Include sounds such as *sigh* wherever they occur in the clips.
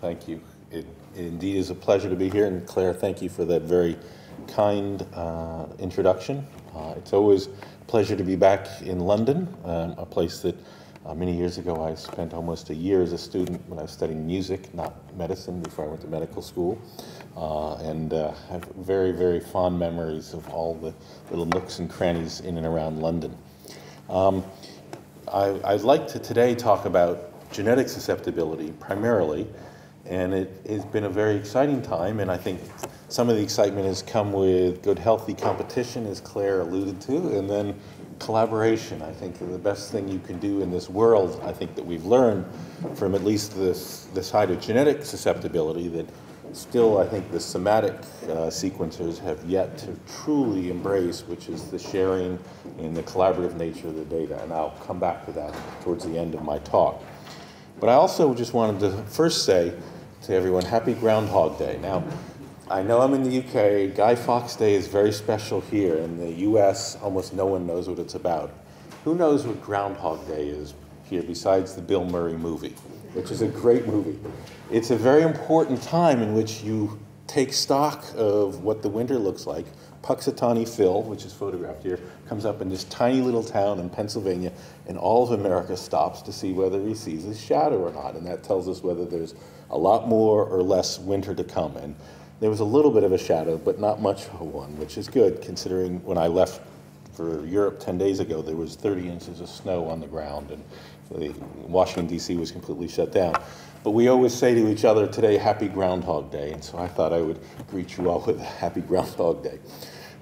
Thank you. It, it indeed is a pleasure to be here. And Claire, thank you for that very kind uh, introduction. Uh, it's always a pleasure to be back in London, um, a place that uh, many years ago I spent almost a year as a student when I was studying music, not medicine, before I went to medical school. Uh, and uh, have very, very fond memories of all the little nooks and crannies in and around London. Um, I, would like to today talk about genetic susceptibility primarily, and it has been a very exciting time, and I think some of the excitement has come with good, healthy competition, as Claire alluded to, and then collaboration. I think the best thing you can do in this world, I think that we've learned from at least this, of genetic susceptibility that still I think the somatic uh, sequencers have yet to truly embrace, which is the sharing and the collaborative nature of the data. And I'll come back to that towards the end of my talk. But I also just wanted to first say to everyone, happy Groundhog Day. Now, I know I'm in the UK. Guy Fawkes Day is very special here. In the US, almost no one knows what it's about. Who knows what Groundhog Day is here besides the Bill Murray movie, which is a great movie? It's a very important time in which you take stock of what the winter looks like. Punxsutawney Phil, which is photographed here, comes up in this tiny little town in Pennsylvania, and all of America stops to see whether he sees his shadow or not. And that tells us whether there's a lot more or less winter to come. And there was a little bit of a shadow, but not much of one, which is good considering when I left for Europe 10 days ago, there was 30 inches of snow on the ground, and Washington, D.C. was completely shut down. But we always say to each other today, Happy Groundhog Day, and so I thought I would greet you all with a Happy Groundhog Day.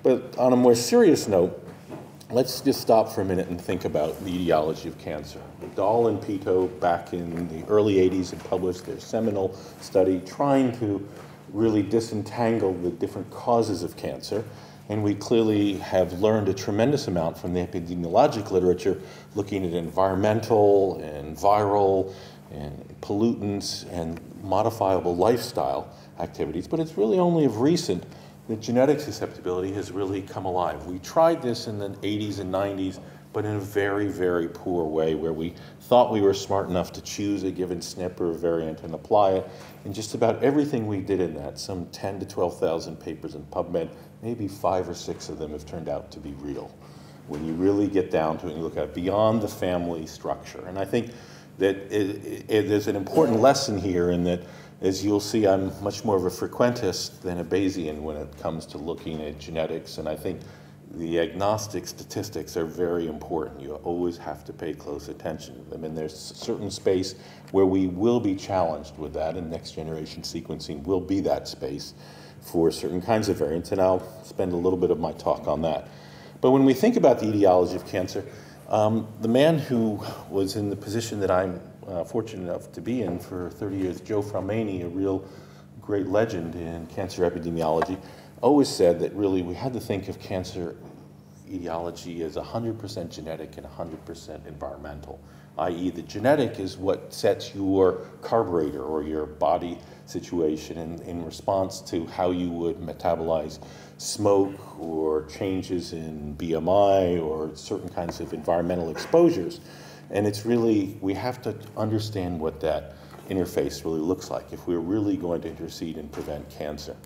But on a more serious note, let's just stop for a minute and think about the etiology of cancer. Doll and Peto, back in the early 80s, had published their seminal study trying to really disentangle the different causes of cancer. And we clearly have learned a tremendous amount from the epidemiologic literature looking at environmental and viral and pollutants and modifiable lifestyle activities. But it's really only of recent that genetic susceptibility has really come alive. We tried this in the 80s and 90s but in a very, very poor way where we thought we were smart enough to choose a given SNP or variant and apply it. And just about everything we did in that, some 10 to 12,000 papers in PubMed, maybe five or six of them have turned out to be real. When you really get down to it and look at it, beyond the family structure. And I think that it, it, there's an important lesson here in that as you'll see, I'm much more of a frequentist than a Bayesian when it comes to looking at genetics. And I think the agnostic statistics are very important. You always have to pay close attention to them. And there's a certain space where we will be challenged with that, and next generation sequencing will be that space for certain kinds of variants. And I'll spend a little bit of my talk on that. But when we think about the etiology of cancer, um, the man who was in the position that I'm uh, fortunate enough to be in for 30 years, Joe Fraumeni, a real great legend in cancer epidemiology, always said that really we had to think of cancer etiology as 100% genetic and 100% environmental, i.e., the genetic is what sets your carburetor or your body situation in, in response to how you would metabolize smoke or changes in BMI or certain kinds of environmental exposures. And it's really, we have to understand what that interface really looks like if we're really going to intercede and prevent cancer.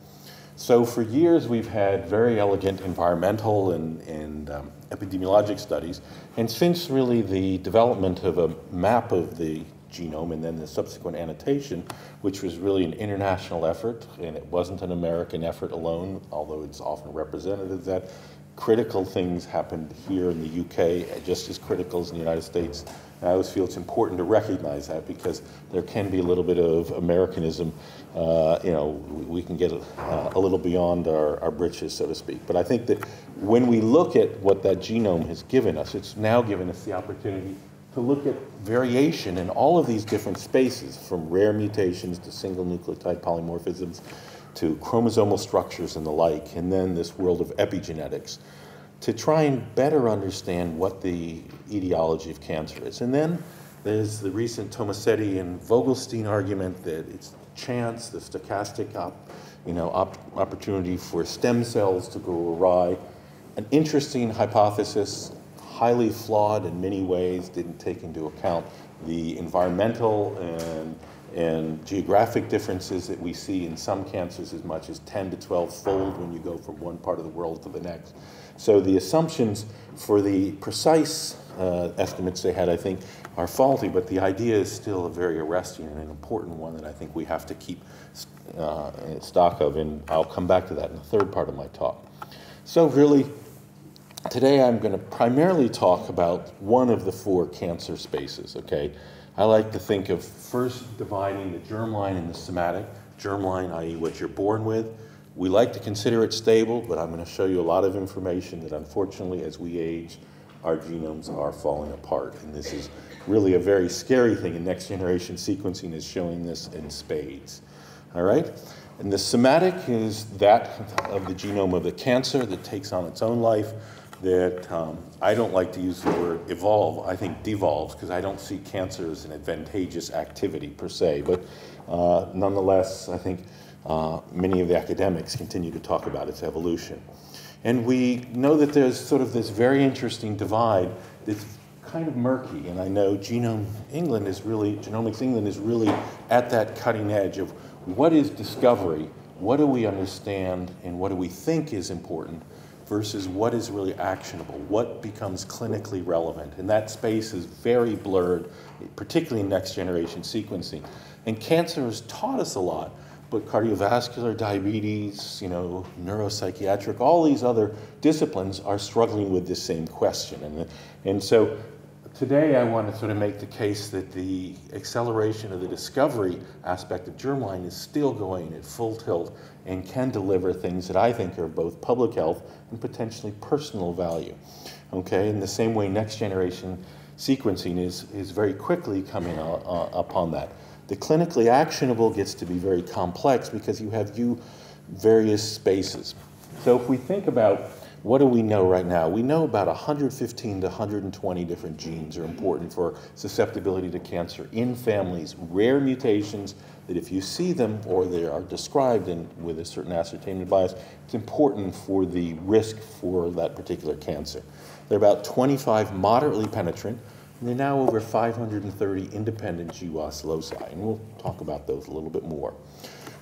So for years, we've had very elegant environmental and, and um, epidemiologic studies. And since really the development of a map of the genome and then the subsequent annotation, which was really an international effort, and it wasn't an American effort alone, although it's often represented as that, critical things happened here in the UK, just as critical as in the United States And I always feel it's important to recognize that because there can be a little bit of Americanism. Uh, you know, we can get uh, a little beyond our, our britches, so to speak. But I think that when we look at what that genome has given us, it's now given us the opportunity to look at variation in all of these different spaces, from rare mutations to single nucleotide polymorphisms to chromosomal structures and the like, and then this world of epigenetics to try and better understand what the etiology of cancer is. And then there's the recent Tomasetti and Vogelstein argument that it's chance, the stochastic op, you know, op opportunity for stem cells to go awry. An interesting hypothesis, highly flawed in many ways, didn't take into account the environmental and and geographic differences that we see in some cancers as much as 10 to 12 fold when you go from one part of the world to the next. So the assumptions for the precise uh, estimates they had, I think, are faulty, but the idea is still a very arresting and an important one that I think we have to keep uh, stock of, and I'll come back to that in the third part of my talk. So really, today I'm going to primarily talk about one of the four cancer spaces, okay? I like to think of first dividing the germline and the somatic. Germline, i.e. what you're born with. We like to consider it stable, but I'm going to show you a lot of information that unfortunately as we age, our genomes are falling apart. And this is really a very scary thing, and next generation sequencing is showing this in spades. All right? And the somatic is that of the genome of the cancer that takes on its own life that um, I don't like to use the word evolve. I think devolves because I don't see cancer as an advantageous activity per se. But uh, nonetheless, I think uh, many of the academics continue to talk about its evolution. And we know that there's sort of this very interesting divide that's kind of murky. And I know Genome England is really, Genomics England is really at that cutting edge of what is discovery, what do we understand, and what do we think is important versus what is really actionable, what becomes clinically relevant. And that space is very blurred, particularly in next generation sequencing. And cancer has taught us a lot, but cardiovascular, diabetes, you know, neuropsychiatric, all these other disciplines are struggling with this same question. And, and so today I want to sort of make the case that the acceleration of the discovery aspect of germline is still going at full tilt and can deliver things that I think are both public health and potentially personal value. Okay, in the same way, next generation sequencing is, is very quickly coming uh, upon that. The clinically actionable gets to be very complex because you have you various spaces. So if we think about what do we know right now? We know about 115 to 120 different genes are important for susceptibility to cancer in families, rare mutations that if you see them or they are described in, with a certain ascertainment bias, it's important for the risk for that particular cancer. There are about 25 moderately penetrant, and there are now over 530 independent GWAS loci, and we'll talk about those a little bit more.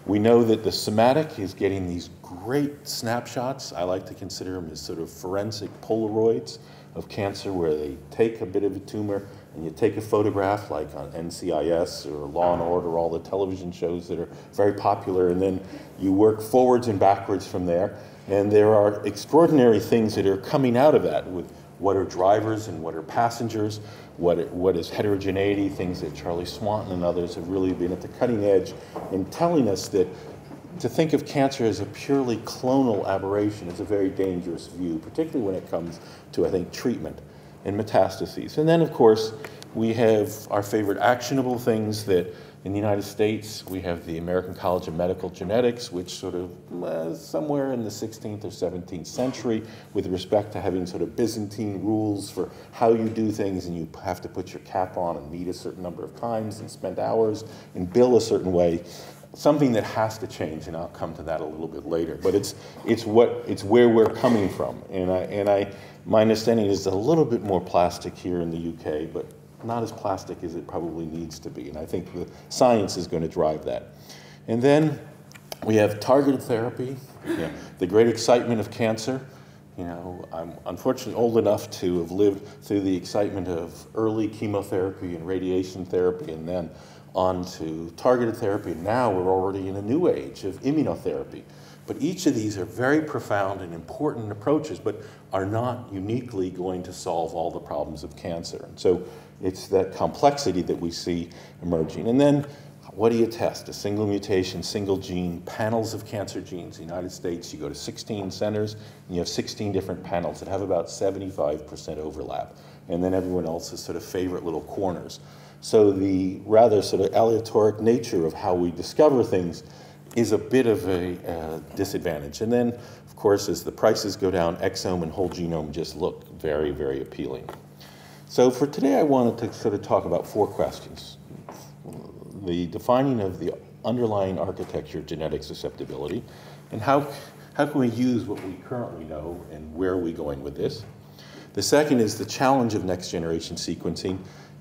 We know that the somatic is getting these great snapshots. I like to consider them as sort of forensic Polaroids of cancer where they take a bit of a tumor and you take a photograph like on NCIS or Law and Order, all the television shows that are very popular, and then you work forwards and backwards from there. And there are extraordinary things that are coming out of that with what are drivers and what are passengers, what, what is heterogeneity, things that Charlie Swanton and others have really been at the cutting edge in telling us that to think of cancer as a purely clonal aberration is a very dangerous view, particularly when it comes to, I think, treatment and metastases. And then, of course, we have our favorite actionable things that in the United States, we have the American College of Medical Genetics, which sort of uh, somewhere in the 16th or 17th century, with respect to having sort of Byzantine rules for how you do things, and you have to put your cap on and meet a certain number of times and spend hours and bill a certain way. Something that has to change, and I'll come to that a little bit later. But it's it's what it's where we're coming from, and I and I my understanding is a little bit more plastic here in the UK, but not as plastic as it probably needs to be. And I think the science is going to drive that. And then we have targeted therapy, you know, the great excitement of cancer. You know, I'm unfortunately old enough to have lived through the excitement of early chemotherapy and radiation therapy and then on to targeted therapy. And now we're already in a new age of immunotherapy. But each of these are very profound and important approaches, but are not uniquely going to solve all the problems of cancer. And so it's that complexity that we see emerging. And then what do you test? A single mutation, single gene, panels of cancer genes. In the United States, you go to 16 centers, and you have 16 different panels that have about 75% overlap. And then everyone else's sort of favorite little corners. So the rather sort of aleatoric nature of how we discover things is a bit of a uh, disadvantage. And then, of course, as the prices go down, exome and whole genome just look very, very appealing. So for today, I wanted to sort of talk about four questions. The defining of the underlying architecture of genetic susceptibility, and how, how can we use what we currently know, and where are we going with this? The second is the challenge of next generation sequencing,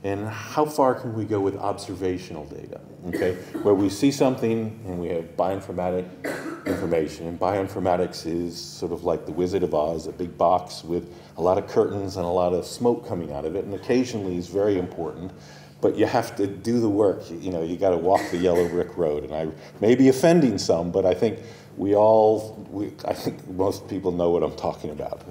and how far can we go with observational data, okay? Where we see something and we have bioinformatic information, and bioinformatics is sort of like the Wizard of Oz, a big box with a lot of curtains and a lot of smoke coming out of it, and occasionally is very important, but you have to do the work. You know, you got to walk the yellow brick road, and I may be offending some, but I think we all, we, I think most people know what I'm talking about,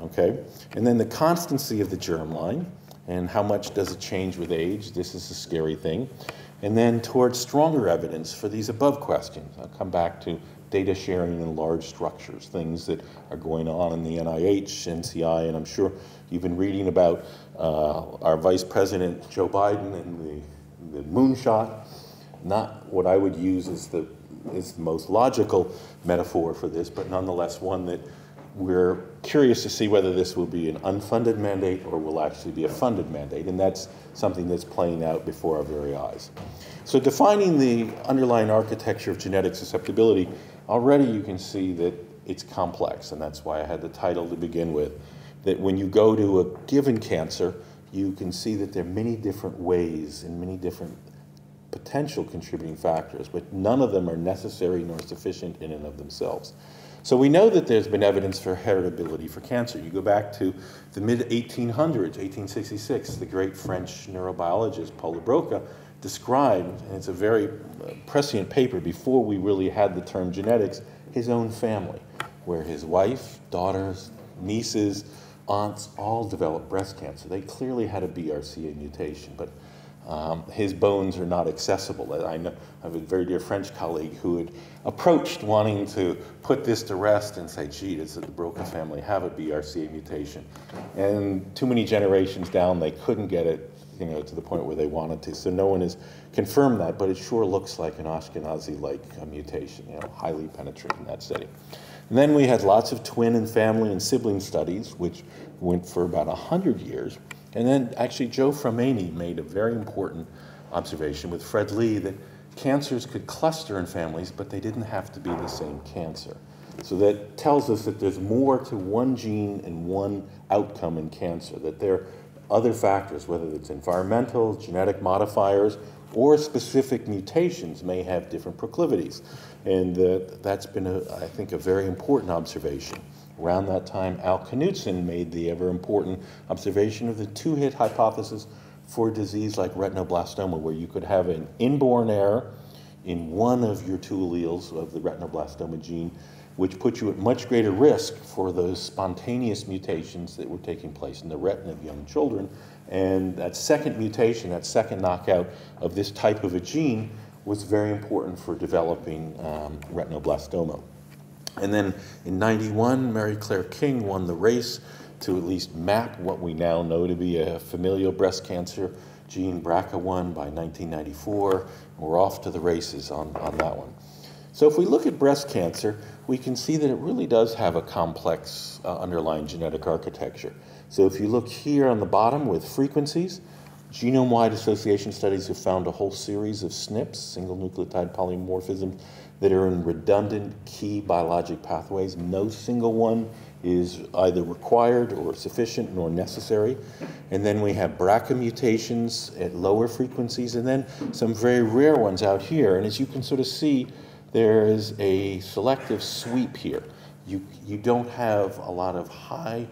okay? And then the constancy of the germline, and how much does it change with age? This is a scary thing. And then towards stronger evidence for these above questions. I'll come back to data sharing in large structures, things that are going on in the NIH, NCI, and I'm sure you've been reading about uh, our Vice President Joe Biden and the, the moonshot. Not what I would use as the, is the most logical metaphor for this, but nonetheless one that we're curious to see whether this will be an unfunded mandate or will actually be a funded mandate, and that's something that's playing out before our very eyes. So defining the underlying architecture of genetic susceptibility, already you can see that it's complex, and that's why I had the title to begin with, that when you go to a given cancer, you can see that there are many different ways and many different potential contributing factors, but none of them are necessary nor sufficient in and of themselves. So we know that there's been evidence for heritability for cancer. You go back to the mid 1800s, 1866, the great French neurobiologist Paul Le Broca described, and it's a very uh, prescient paper before we really had the term genetics, his own family, where his wife, daughters, nieces, aunts all developed breast cancer. They clearly had a BRCA mutation, but um, his bones are not accessible. I know I have a very dear French colleague who had approached wanting to put this to rest and say, gee, does the Broca family have a BRCA mutation? And too many generations down, they couldn't get it you know, to the point where they wanted to. So no one has confirmed that, but it sure looks like an Ashkenazi-like mutation, you know, highly penetrating that setting. And then we had lots of twin and family and sibling studies, which went for about 100 years. And then actually Joe Fraumeni made a very important observation with Fred Li that cancers could cluster in families, but they didn't have to be the same cancer. So that tells us that there's more to one gene and one outcome in cancer, that there are other factors, whether it's environmental, genetic modifiers, or specific mutations may have different proclivities. And uh, that's been, a, I think, a very important observation. Around that time, Al Knudson made the ever important observation of the two-hit hypothesis for a disease like retinoblastoma, where you could have an inborn error in one of your two alleles of the retinoblastoma gene, which puts you at much greater risk for those spontaneous mutations that were taking place in the retina of young children. And that second mutation, that second knockout of this type of a gene, was very important for developing um, retinoblastoma. And then in 91, Mary Claire King won the race to at least map what we now know to be a familial breast cancer gene, BRCA1, by 1994. We're off to the races on, on that one. So if we look at breast cancer, we can see that it really does have a complex uh, underlying genetic architecture. So if you look here on the bottom with frequencies, genome-wide association studies have found a whole series of SNPs, single nucleotide polymorphisms, that are in redundant key biologic pathways. No single one is either required or sufficient nor necessary. And then we have BRCA mutations at lower frequencies, and then some very rare ones out here. And as you can sort of see, there is a selective sweep here. You, you don't have a lot of high,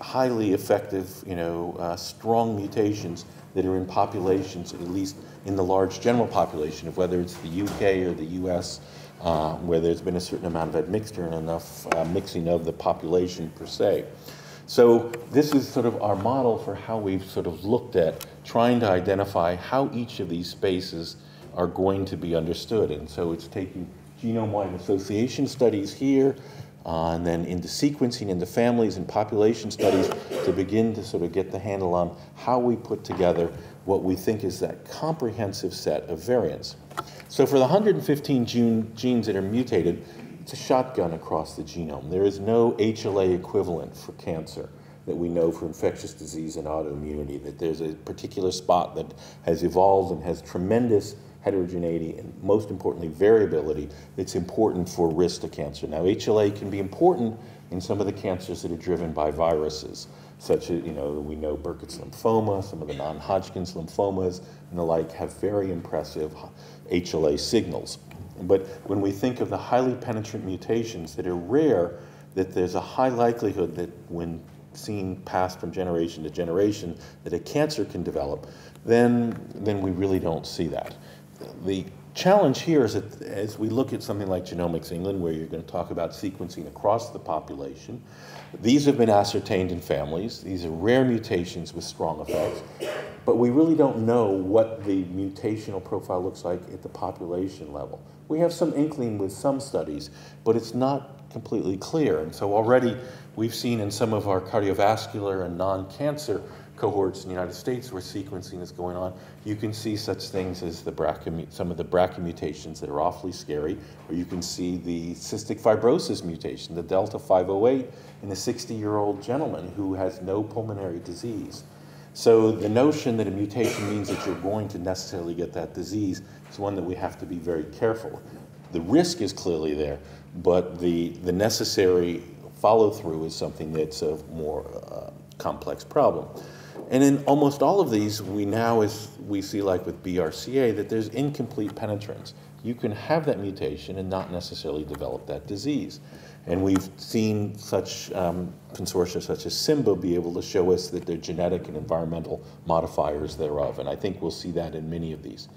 highly effective, you know, uh, strong mutations that are in populations, at least in the large general population of whether it's the UK or the US, uh, where there's been a certain amount of admixture and enough uh, mixing of the population per se. So this is sort of our model for how we've sort of looked at trying to identify how each of these spaces are going to be understood. And so it's taking genome-wide association studies here, uh, and then into sequencing into families and population studies to begin to sort of get the handle on how we put together what we think is that comprehensive set of variants. So for the 115 gene, genes that are mutated, it's a shotgun across the genome. There is no HLA equivalent for cancer that we know for infectious disease and autoimmunity, that there's a particular spot that has evolved and has tremendous heterogeneity and most importantly variability that's important for risk to cancer. Now HLA can be important in some of the cancers that are driven by viruses such as, you know, we know Burkitt's lymphoma, some of the non-Hodgkin's lymphomas and the like have very impressive HLA signals. But when we think of the highly penetrant mutations that are rare, that there's a high likelihood that when seen passed from generation to generation, that a cancer can develop, then, then we really don't see that. The challenge here is that as we look at something like Genomics England, where you're going to talk about sequencing across the population, these have been ascertained in families. These are rare mutations with strong effects, but we really don't know what the mutational profile looks like at the population level. We have some inkling with some studies, but it's not completely clear. And so already we've seen in some of our cardiovascular and non-cancer cohorts in the United States where sequencing is going on, you can see such things as the BRCA, some of the BRCA mutations that are awfully scary, or you can see the cystic fibrosis mutation, the Delta 508 in a 60-year-old gentleman who has no pulmonary disease. So the notion that a mutation means that you're going to necessarily get that disease is one that we have to be very careful. The risk is clearly there, but the, the necessary follow through is something that's a more uh, complex problem. And in almost all of these, we now, as we see like with BRCA, that there's incomplete penetrance. You can have that mutation and not necessarily develop that disease. And we've seen such um, consortia such as CIMBA be able to show us that they're genetic and environmental modifiers thereof. And I think we'll see that in many of these.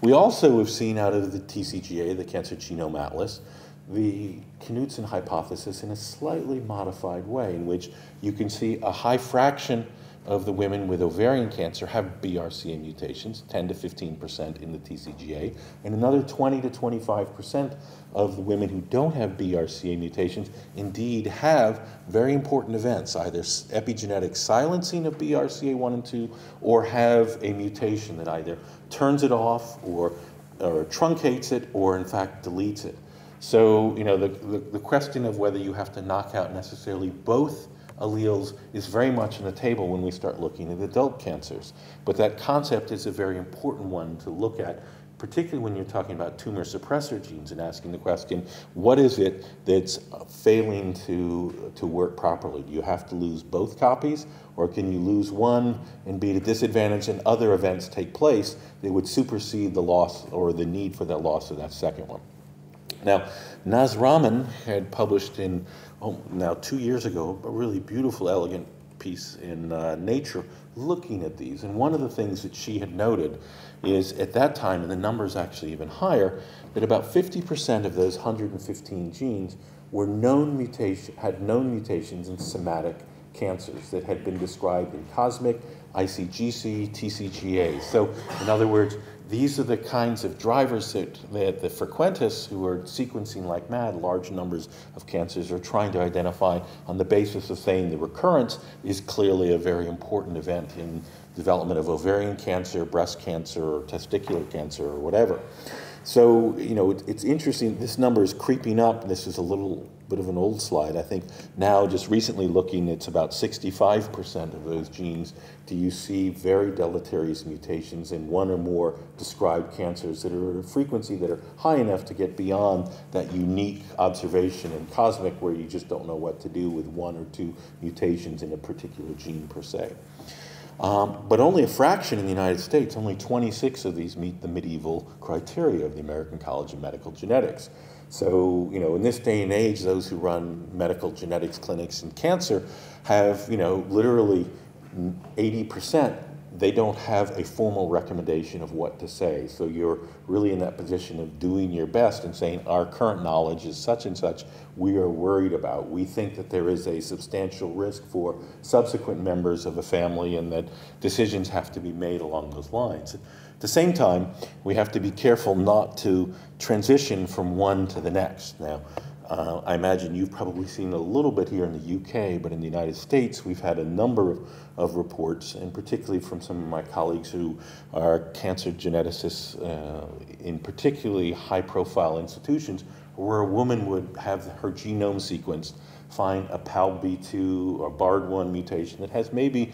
We also have seen out of the TCGA, the Cancer Genome Atlas, the Knudson hypothesis in a slightly modified way, in which you can see a high fraction of the women with ovarian cancer have BRCA mutations, 10 to 15% in the TCGA, and another 20 to 25% of the women who don't have BRCA mutations indeed have very important events, either epigenetic silencing of BRCA1 and 2 or have a mutation that either turns it off or, or truncates it or in fact deletes it. So, you know, the, the, the question of whether you have to knock out necessarily both alleles is very much on the table when we start looking at adult cancers. But that concept is a very important one to look at, particularly when you're talking about tumor suppressor genes and asking the question, what is it that's failing to, to work properly? Do you have to lose both copies, or can you lose one and be at a disadvantage and other events take place that would supersede the loss or the need for that loss of that second one? Now, Naz Rahman had published in oh, now two years ago, a really beautiful, elegant piece in uh, Nature looking at these. And one of the things that she had noted is at that time, and the numbers actually even higher, that about 50% of those 115 genes were known mutation, had known mutations in somatic cancers that had been described in cosmic, ICGC, TCGA. So in other words, these are the kinds of drivers that, that the frequentists who are sequencing like mad large numbers of cancers are trying to identify on the basis of saying the recurrence is clearly a very important event in development of ovarian cancer, breast cancer, or testicular cancer, or whatever. So, you know, it, it's interesting. This number is creeping up. This is a little bit of an old slide. I think now, just recently looking, it's about 65% of those genes do you see very deleterious mutations in one or more described cancers that are at a frequency that are high enough to get beyond that unique observation in cosmic where you just don't know what to do with one or two mutations in a particular gene per se. Um, but only a fraction in the United States, only 26 of these meet the medieval criteria of the American College of Medical Genetics. So, you know, in this day and age, those who run medical genetics clinics in cancer have, you know, literally 80% they don't have a formal recommendation of what to say. So you're really in that position of doing your best and saying, our current knowledge is such and such, we are worried about. We think that there is a substantial risk for subsequent members of a family and that decisions have to be made along those lines. At the same time, we have to be careful not to transition from one to the next. Now, uh, I imagine you've probably seen a little bit here in the UK, but in the United States, we've had a number of, of reports, and particularly from some of my colleagues who are cancer geneticists uh, in particularly high profile institutions, where a woman would have her genome sequenced, find a PALB2 or BARD1 mutation that has maybe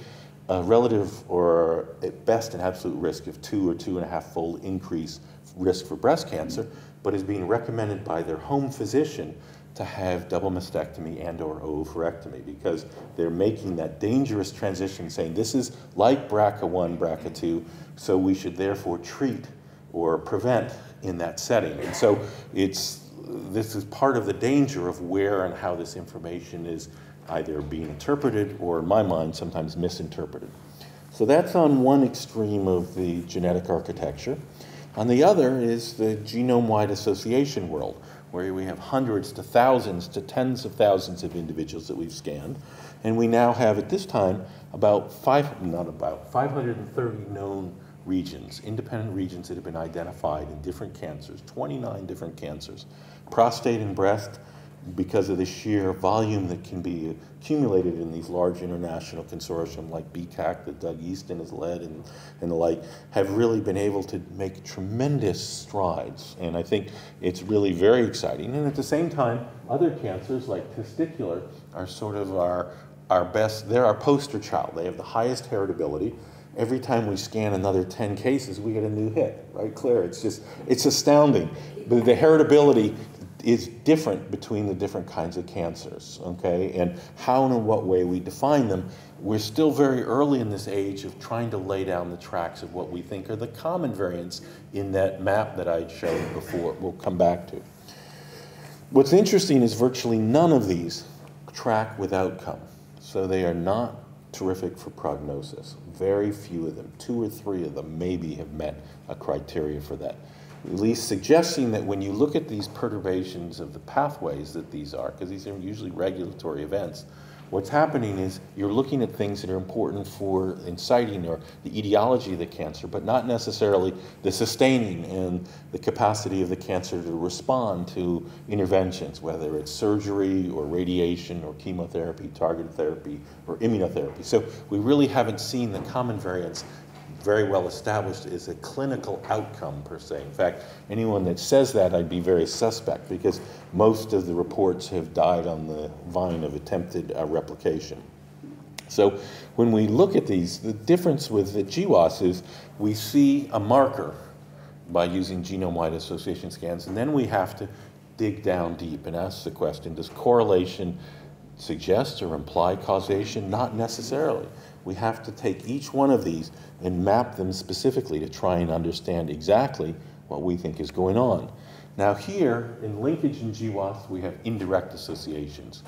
a relative or at best an absolute risk of two or two and a half fold increase risk for breast cancer, but is being recommended by their home physician to have double mastectomy and or oophorectomy because they're making that dangerous transition saying this is like BRCA1, BRCA2, so we should therefore treat or prevent in that setting. And so it's, this is part of the danger of where and how this information is either being interpreted or, in my mind, sometimes misinterpreted. So that's on one extreme of the genetic architecture. On the other is the genome-wide association world, where we have hundreds to thousands to tens of thousands of individuals that we've scanned. And we now have, at this time, about five, not about, 530 known regions, independent regions that have been identified in different cancers, 29 different cancers. Prostate and breast, because of the sheer volume that can be accumulated in these large international consortium like BCAC that Doug Easton has led and, and the like, have really been able to make tremendous strides. And I think it's really very exciting. And at the same time, other cancers like testicular are sort of our, our best, they're our poster child. They have the highest heritability every time we scan another 10 cases, we get a new hit, right, Claire? It's just, it's astounding. But the heritability is different between the different kinds of cancers, okay? And how and in what way we define them. We're still very early in this age of trying to lay down the tracks of what we think are the common variants in that map that I showed before. We'll come back to. What's interesting is virtually none of these track with outcome. So they are not terrific for prognosis. Very few of them, two or three of them maybe have met a criteria for that at least suggesting that when you look at these perturbations of the pathways that these are, because these are usually regulatory events, what's happening is you're looking at things that are important for inciting or the etiology of the cancer, but not necessarily the sustaining and the capacity of the cancer to respond to interventions, whether it's surgery or radiation or chemotherapy, targeted therapy, or immunotherapy. So we really haven't seen the common variants very well established is a clinical outcome per se. In fact, anyone that says that, I'd be very suspect because most of the reports have died on the vine of attempted uh, replication. So when we look at these, the difference with the GWAS is we see a marker by using genome-wide association scans, and then we have to dig down deep and ask the question, does correlation suggest or imply causation? Not necessarily. We have to take each one of these and map them specifically to try and understand exactly what we think is going on. Now here, in linkage and GWAS, we have indirect associations.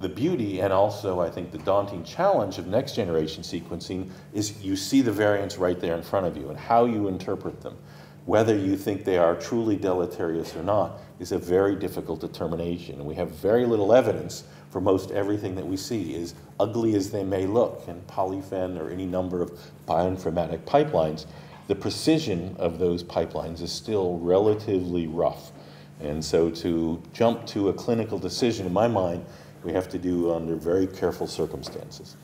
The beauty and also I think the daunting challenge of next generation sequencing is you see the variants right there in front of you and how you interpret them. Whether you think they are truly deleterious or not is a very difficult determination. And we have very little evidence for most everything that we see, as ugly as they may look in polyphen or any number of bioinformatic pipelines, the precision of those pipelines is still relatively rough. And so to jump to a clinical decision, in my mind, we have to do under very careful circumstances.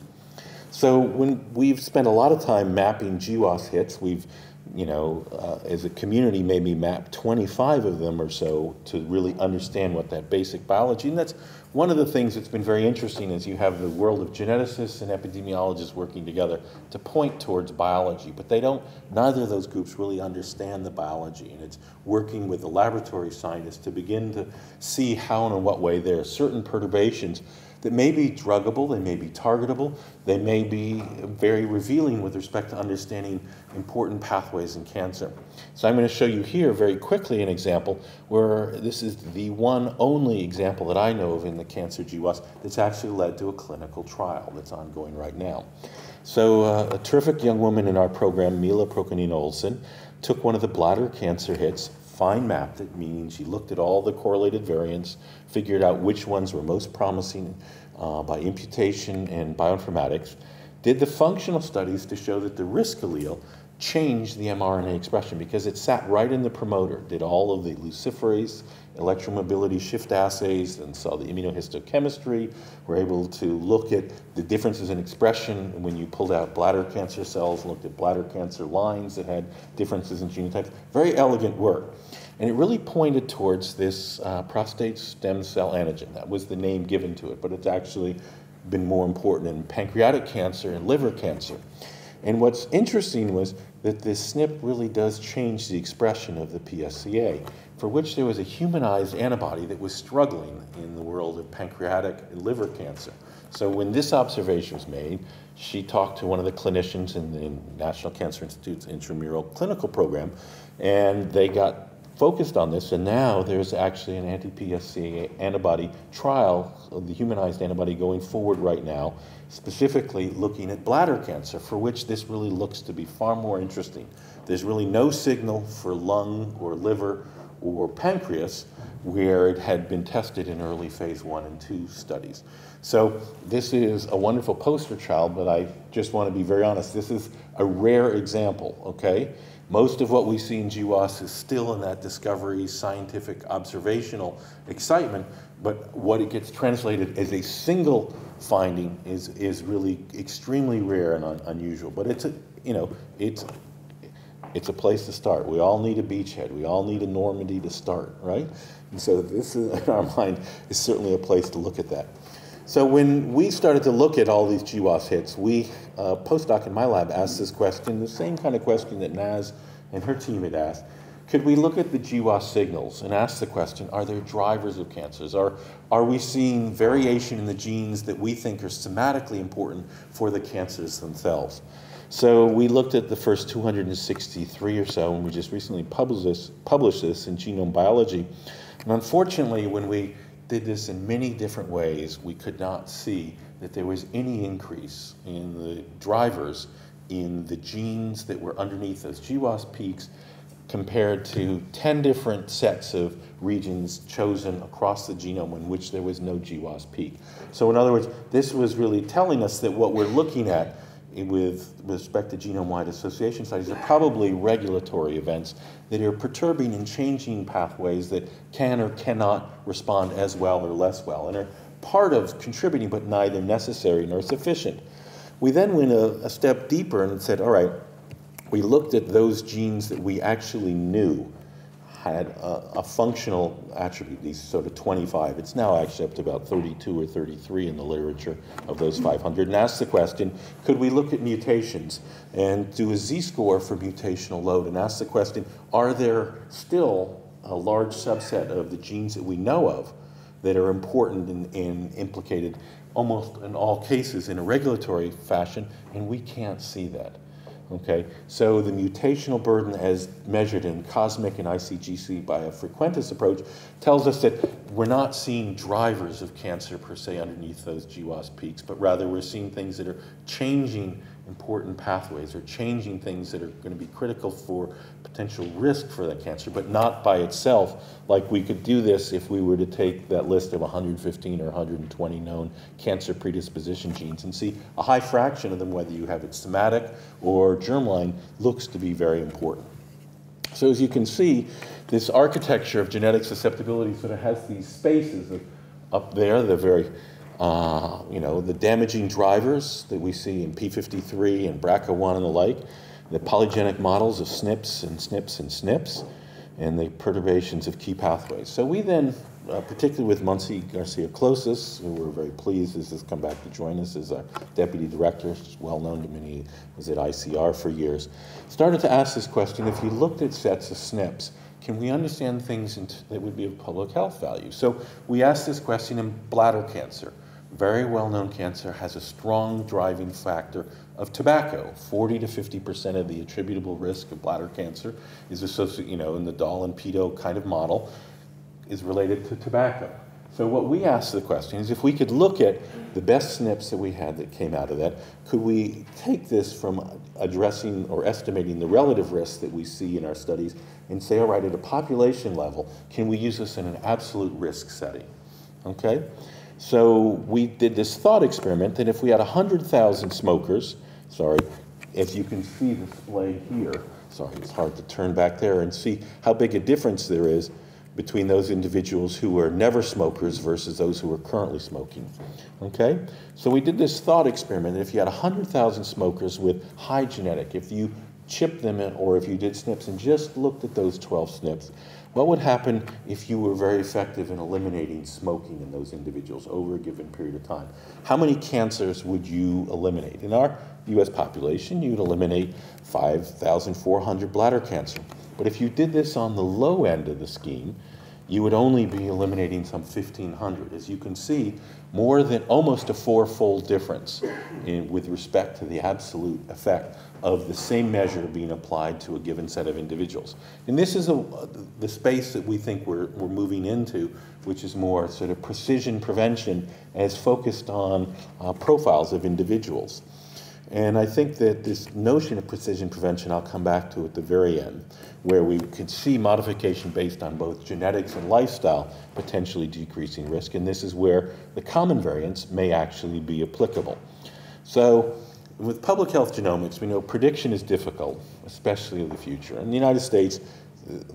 So when we've spent a lot of time mapping GWAS hits, we've you know, uh, as a community, maybe map 25 of them or so to really understand what that basic biology, and that's one of the things that's been very interesting is you have the world of geneticists and epidemiologists working together to point towards biology, but they don't, neither of those groups really understand the biology. And it's working with the laboratory scientists to begin to see how and in what way there are certain perturbations that may be druggable, they may be targetable, they may be very revealing with respect to understanding important pathways in cancer. So I'm going to show you here very quickly an example where this is the one only example that I know of in the cancer GWAS that's actually led to a clinical trial that's ongoing right now. So uh, a terrific young woman in our program, Mila Prokunina Olsson, took one of the bladder cancer hits, fine map that means she looked at all the correlated variants, figured out which ones were most promising uh, by imputation and bioinformatics, did the functional studies to show that the risk allele changed the mRNA expression because it sat right in the promoter, did all of the luciferase, electromobility shift assays, and saw the immunohistochemistry, were able to look at the differences in expression when you pulled out bladder cancer cells, looked at bladder cancer lines that had differences in genotypes. Very elegant work. And it really pointed towards this uh, prostate stem cell antigen. That was the name given to it, but it's actually been more important in pancreatic cancer and liver cancer. And what's interesting was that this SNP really does change the expression of the PSCA. for which there was a humanized antibody that was struggling in the world of pancreatic and liver cancer. So when this observation was made, she talked to one of the clinicians in the National Cancer Institute's intramural clinical program, and they got focused on this, and now there's actually an anti-PSC antibody trial of the humanized antibody going forward right now, specifically looking at bladder cancer, for which this really looks to be far more interesting. There's really no signal for lung or liver or pancreas where it had been tested in early phase one and two studies. So this is a wonderful poster child, but I just want to be very honest. This is a rare example, okay? Most of what we see in GWAS is still in that discovery, scientific, observational excitement, but what it gets translated as a single finding is, is really extremely rare and un unusual. But it's a, you know, it's, it's a place to start. We all need a beachhead. We all need a Normandy to start, right? And so this, is, *laughs* in our mind, is certainly a place to look at that. So when we started to look at all these GWAS hits, we, uh, postdoc in my lab, asked this question, the same kind of question that Naz and her team had asked. Could we look at the GWAS signals and ask the question, are there drivers of cancers? Are, are we seeing variation in the genes that we think are somatically important for the cancers themselves? So we looked at the first 263 or so, and we just recently published this, published this in Genome Biology. And unfortunately, when we did this in many different ways, we could not see that there was any increase in the drivers in the genes that were underneath those GWAS peaks compared to 10 different sets of regions chosen across the genome in which there was no GWAS peak. So in other words, this was really telling us that what we're looking at with respect to genome-wide association studies are probably regulatory events that are perturbing and changing pathways that can or cannot respond as well or less well and are part of contributing but neither necessary nor sufficient. We then went a, a step deeper and said, all right, we looked at those genes that we actually knew had a, a, functional attribute, these sort of 25. It's now actually up to about 32 or 33 in the literature of those hmm. 500, and ask the question, could we look at mutations? And do a z-score for mutational load? And ask the question, are there still a large subset of the genes that we know of that are important and, and implicated almost in all cases in a regulatory fashion, and we can't see that. Okay, so the mutational burden as measured in COSMIC and ICGC by a frequentist approach tells us that we're not seeing drivers of cancer per se underneath those GWAS peaks, but rather we're seeing things that are changing important pathways or changing things that are going to be critical for potential risk for that cancer, but not by itself. Like we could do this if we were to take that list of 115 or 120 known cancer predisposition genes and see a high fraction of them, whether you have it somatic or germline, looks to be very important. So as you can see, this architecture of genetic susceptibility sort of has these spaces of, up there, they're very uh, you know, the damaging drivers that we see in P53 and BRCA1 and the like, the polygenic models of SNPs and SNPs and SNPs, and the perturbations of key pathways. So we then, uh, particularly with Montse Garcia Closas, who we're very pleased has come back to join us as our deputy director, well known to many, was at ICR for years, started to ask this question, if you looked at sets of SNPs, can we understand things that would be of public health value? So we asked this question in bladder cancer very well-known cancer has a strong driving factor of tobacco. 40 to 50% of the attributable risk of bladder cancer is associated, you know, in the Doll and Peto kind of model, is related to tobacco. So what we asked the question is if we could look at the best SNPs that we had that came out of that, could we take this from addressing or estimating the relative risk that we see in our studies and say, all right, at a population level, can we use this in an absolute risk setting? Okay? So we did this thought experiment that if we had 100,000 smokers, sorry, if you can see the display here, sorry, it's hard to turn back there and see how big a difference there is between those individuals who were never smokers versus those who were currently smoking. Okay? So we did this thought experiment. That if you had 100,000 smokers with high genetic, if you chipped them in, or if you did SNPs and just looked at those 12 SNPs, what would happen if you were very effective in eliminating smoking in those individuals over a given period of time? How many cancers would you eliminate? In our US population, you'd eliminate 5,400 bladder cancer. But if you did this on the low end of the scheme, you would only be eliminating some 1,500. As you can see, more than almost a fourfold difference in, with respect to the absolute effect of the same measure being applied to a given set of individuals. And this is a, the space that we think we're, we're moving into, which is more sort of precision prevention as focused on uh, profiles of individuals. And I think that this notion of precision prevention, I'll come back to at the very end, where we could see modification based on both genetics and lifestyle potentially decreasing risk. And this is where the common variants may actually be applicable. So with public health genomics, we know prediction is difficult, especially of the future. In the United States,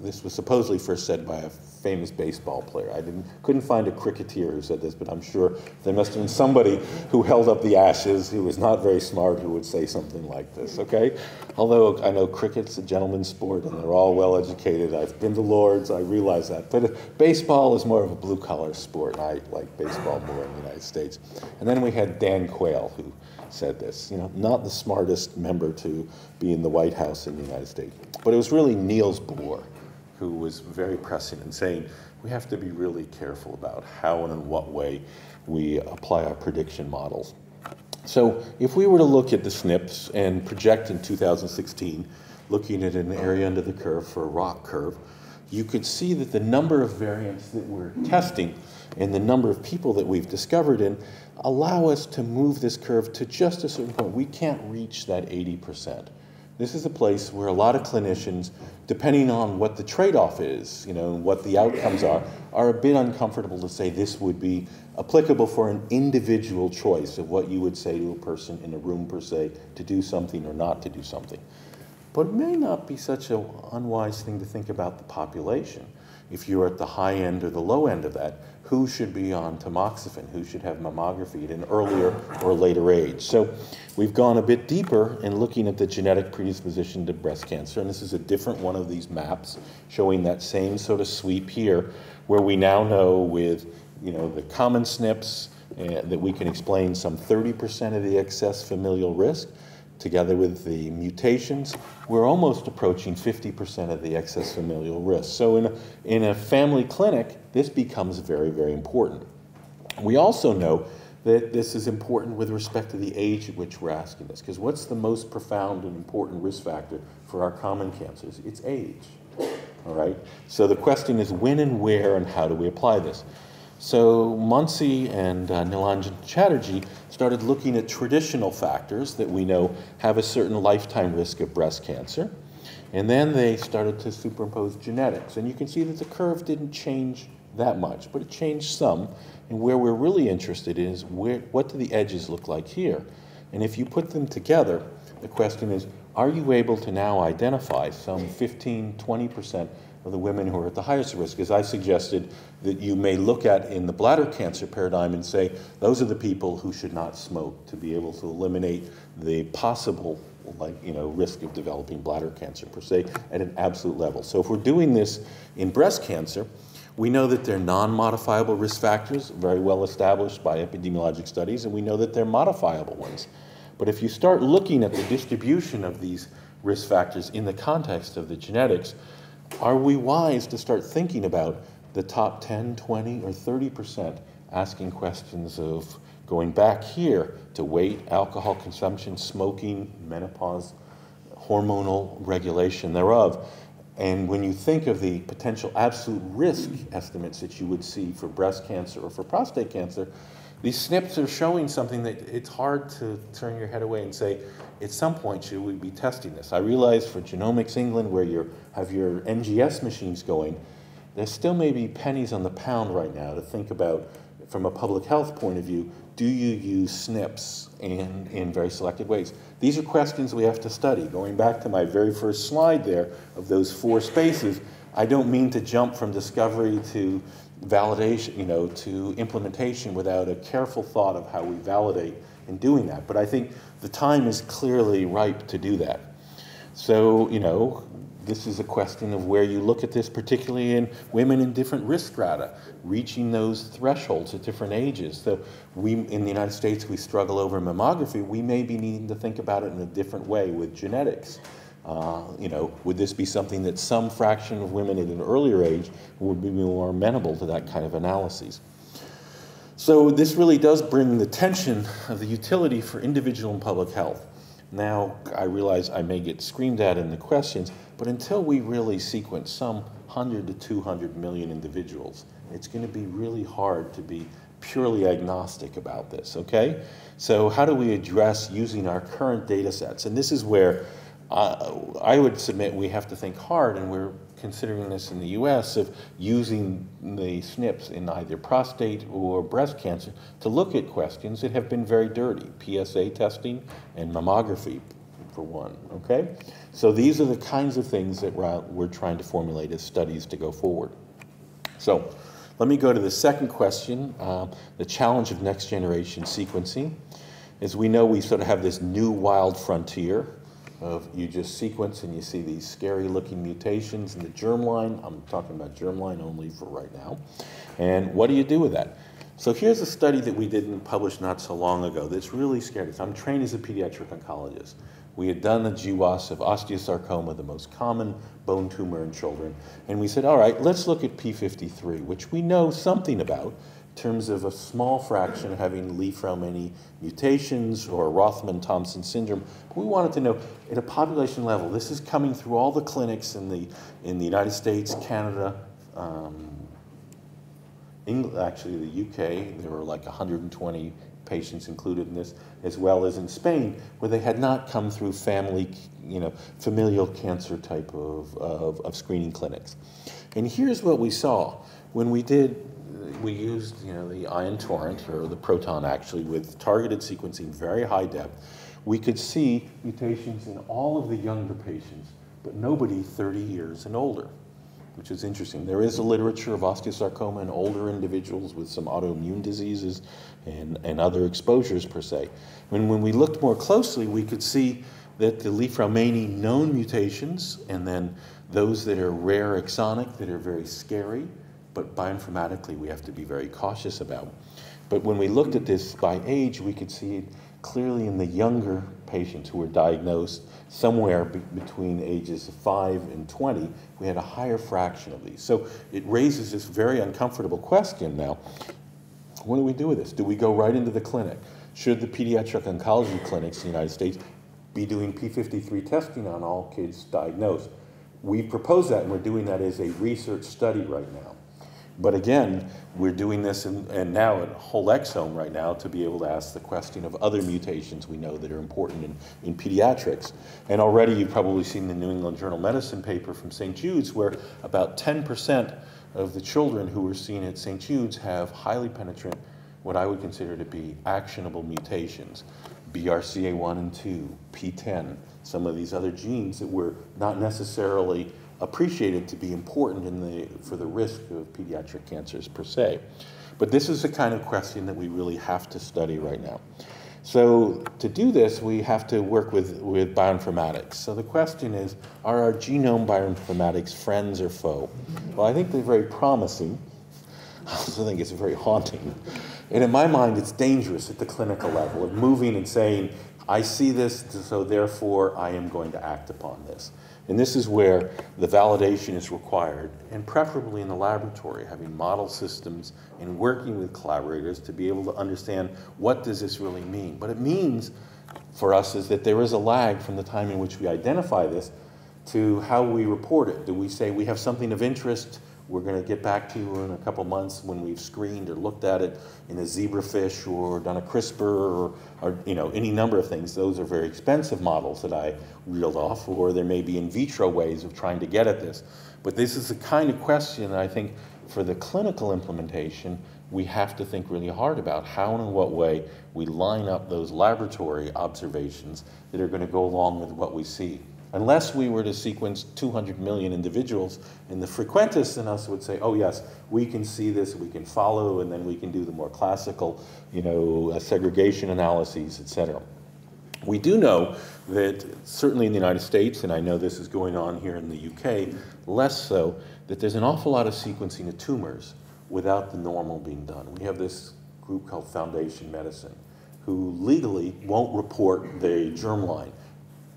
this was supposedly first said by a famous baseball player. I didn't, couldn't find a cricketer who said this, but I'm sure there must have been somebody who held up the ashes who was not very smart who would say something like this, okay? Although I know cricket's a gentleman's sport and they're all well educated. I've been to Lords, I realize that. But uh, baseball is more of a blue collar sport, and I like baseball more in the United States. And then we had Dan Quayle, who said this, you know, not the smartest member to be in the White House in the United States. But it was really Niels Bohr who was very pressing and saying we have to be really careful about how and in what way we apply our prediction models. So if we were to look at the SNPs and project in 2016, looking at an area under the curve for a ROC curve, you could see that the number of variants that we're testing and the number of people that we've discovered in allow us to move this curve to just a certain point. We can't reach that 80%. This is a place where a lot of clinicians, depending on what the trade-off is, you know, what the outcomes are, are a bit uncomfortable to say this would be applicable for an individual choice of what you would say to a person in a room per se to do something or not to do something. But it may not be such an unwise thing to think about the population. If you're at the high end or the low end of that, who should be on tamoxifen, who should have mammography at an earlier or later age. So we've gone a bit deeper in looking at the genetic predisposition to breast cancer, and this is a different one of these maps showing that same sort of sweep here, where we now know with you know the common SNPs uh, that we can explain some 30% of the excess familial risk together with the mutations, we're almost approaching 50% of the excess familial risk. So in a, in a family clinic, this becomes very, very important. We also know that this is important with respect to the age at which we're asking this, because what's the most profound and important risk factor for our common cancers? It's age, all right? So the question is when and where and how do we apply this? So Montse and uh, Nilanjan Chatterjee started looking at traditional factors that we know have a certain lifetime risk of breast cancer. And then they started to superimpose genetics. And you can see that the curve didn't change that much, but it changed some. And where we're really interested in is where, what do the edges look like here? And if you put them together, the question is, are you able to now identify some 15, 20% of the women who are at the highest risk, as I suggested that you may look at in the bladder cancer paradigm and say, those are the people who should not smoke to be able to eliminate the possible like, you know, risk of developing bladder cancer per se at an absolute level. So if we're doing this in breast cancer, we know that they're non-modifiable risk factors, very well established by epidemiologic studies, and we know that they're modifiable ones. But if you start looking at the distribution of these risk factors in the context of the genetics, are we wise to start thinking about the top 10, 20, or 30% asking questions of going back here to weight, alcohol consumption, smoking, menopause, hormonal regulation thereof? And when you think of the potential absolute risk estimates that you would see for breast cancer or for prostate cancer, these SNPs are showing something that it's hard to turn your head away and say, at some point should we be testing this? I realize for Genomics England, where you have your NGS machines going, there still may be pennies on the pound right now to think about, from a public health point of view, do you use SNPs in, in very selected ways? These are questions we have to study. Going back to my very first slide there of those four spaces, I don't mean to jump from discovery to validation, you know, to implementation without a careful thought of how we validate in doing that. But I think the time is clearly ripe to do that. So, you know, this is a question of where you look at this, particularly in women in different risk strata, reaching those thresholds at different ages. So, we in the United States, we struggle over mammography. We may be needing to think about it in a different way with genetics. Uh, you know, would this be something that some fraction of women at an earlier age would be more amenable to that kind of analyses? So this really does bring the tension of the utility for individual and public health. Now, I realize I may get screamed at in the questions, but until we really sequence some 100 to 200 million individuals, it's going to be really hard to be purely agnostic about this, okay? So how do we address using our current data sets? And this is where uh, I would submit we have to think hard, and we're considering this in the US, of using the SNPs in either prostate or breast cancer to look at questions that have been very dirty, PSA testing and mammography, for one, okay? So these are the kinds of things that we're trying to formulate as studies to go forward. So let me go to the second question, uh, the challenge of next generation sequencing. As we know, we sort of have this new wild frontier of you just sequence and you see these scary looking mutations in the germline. I'm talking about germline only for right now. And what do you do with that? So here's a study that we did and published not so long ago that's really scared us. I'm trained as a pediatric oncologist. We had done a GWAS of osteosarcoma, the most common bone tumor in children, and we said, all right, let's look at P53, which we know something about terms of a small fraction having Li-Fraumeni mutations or Rothmund-Thomson syndrome. We wanted to know at a population level, this is coming through all the clinics in the, in the United States, Canada, um, England, actually the UK, there were like 120 patients included in this, as well as in Spain, where they had not come through family, you know, familial cancer type of, of, of screening clinics. And here's what we saw. When we did we used you know, the ion torrent, or the proton actually, with targeted sequencing, very high depth. We could see mutations in all of the younger patients, but nobody 30 years and older, which is interesting. There is a literature of osteosarcoma in older individuals with some autoimmune diseases and, and other exposures per se. When, when we looked more closely, we could see that the Li-Fraumeni known mutations and then those that are rare exonic that are very scary, but bioinformatically we have to be very cautious about. But when we looked at this by age, we could see it clearly in the younger patients who were diagnosed somewhere be between ages of 5 and 20, we had a higher fraction of these. So it raises this very uncomfortable question now. What do we do with this? Do we go right into the clinic? Should the pediatric oncology clinics in the United States be doing P53 testing on all kids diagnosed? We propose that, and we're doing that as a research study right now. But again, we're doing this in, and now at whole exome right now to be able to ask the question of other mutations we know that are important in, in pediatrics. And already you've probably seen the New England Journal of Medicine paper from St. Jude's where about 10% of the children who were seen at St. Jude's have highly penetrant, what I would consider to be actionable mutations. BRCA1 and 2, PTEN, some of these other genes that were not necessarily appreciated to be important in the, for the risk of pediatric cancers per se. But this is the kind of question that we really have to study right now. So to do this, we have to work with, with bioinformatics. So the question is, are our genome bioinformatics friends or foe? Well, I think they're very promising. *laughs* I also think it's very haunting. And in my mind, it's dangerous at the clinical level of moving and saying, I see this, so therefore I am going to act upon this. And this is where the validation is required, and preferably in the laboratory, having model systems and working with collaborators to be able to understand what does this really mean. What it means for us is that there is a lag from the time in which we identify this to how we report it. Do we say we have something of interest we're going to get back to you in a couple months when we've screened or looked at it in a zebrafish or done a CRISPR or, or, you know any number of things. Those are very expensive models that I reeled off, or there may be in vitro ways of trying to get at this. But this is the kind of question that I think for the clinical implementation we have to think really hard about how and in what way we line up those laboratory observations that are going to go along with what we see unless we were to sequence 200 million individuals, and the frequentists in us would say, oh yes, we can see this, we can follow, and then we can do the more classical, you know, uh, segregation analyses, et cetera. We do know that certainly in the United States, and I know this is going on here in the UK, less so, that there's an awful lot of sequencing of tumors without the normal being done. We have this group called Foundation Medicine, who legally won't report the germline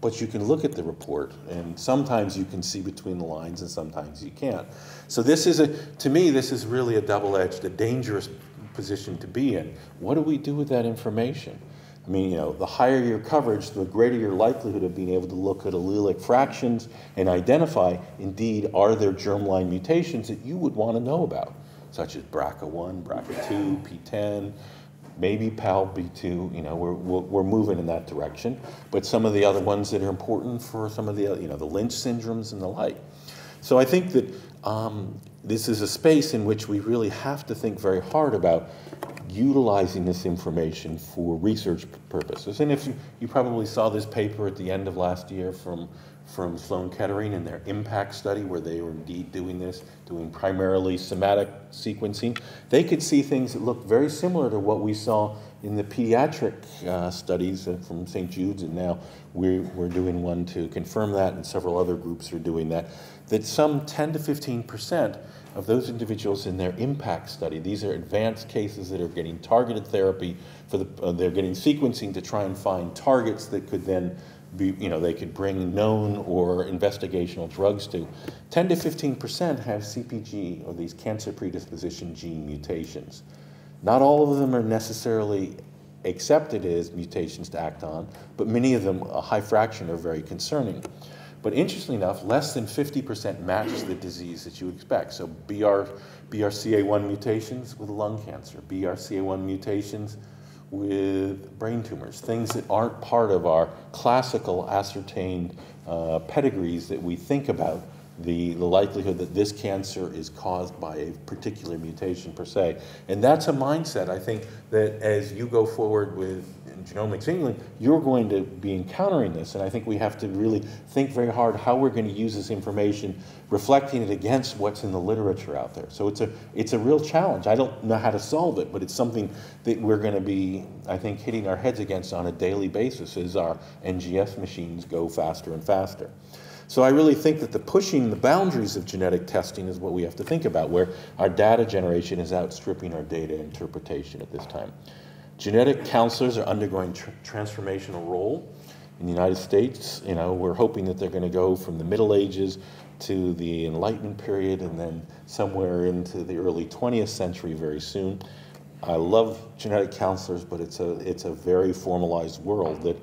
but you can look at the report, and sometimes you can see between the lines, and sometimes you can't. So this is a, to me, this is really a double-edged, a dangerous position to be in. What do we do with that information? I mean, you know, the higher your coverage, the greater your likelihood of being able to look at allelic fractions and identify, indeed, are there germline mutations that you would want to know about, such as BRCA1, BRCA2, PTEN, maybe PALB2, you know, we're, we're moving in that direction. But some of the other ones that are important for some of the, you know, the Lynch syndromes and the like. So I think that um, this is a space in which we really have to think very hard about utilizing this information for research purposes. And if you, you probably saw this paper at the end of last year from, from Sloan Kettering in their impact study where they were indeed doing this, doing primarily somatic sequencing, they could see things that looked very similar to what we saw in the pediatric uh, studies from St. Jude's, and now we're, we're doing one to confirm that, and several other groups are doing that, that some 10 to 15 percent of those individuals in their impact study. These are advanced cases that are getting targeted therapy for the, uh, they're getting sequencing to try and find targets that could then be, you know, they could bring known or investigational drugs to. 10 to 15% have CPG or these cancer predisposition gene mutations. Not all of them are necessarily accepted as mutations to act on, but many of them, a high fraction, are very concerning. But interestingly enough, less than 50% match the disease that you expect. So BR, BRCA1 mutations with lung cancer, BRCA1 mutations with brain tumors, things that aren't part of our classical ascertained uh, pedigrees that we think about the, the likelihood that this cancer is caused by a particular mutation per se. And that's a mindset, I think, that as you go forward with Genomics England, you're going to be encountering this. And I think we have to really think very hard how we're going to use this information, reflecting it against what's in the literature out there. So it's a, it's a real challenge. I don't know how to solve it, but it's something that we're going to be, I think, hitting our heads against on a daily basis as our NGS machines go faster and faster. So I really think that the pushing the boundaries of genetic testing is what we have to think about, where our data generation is outstripping our data interpretation at this time. Genetic counselors are undergoing tr transformational role in the United States. You know, we're hoping that they're going to go from the Middle Ages to the Enlightenment period and then somewhere into the early 20th century very soon. I love genetic counselors, but it's a, it's a very formalized world that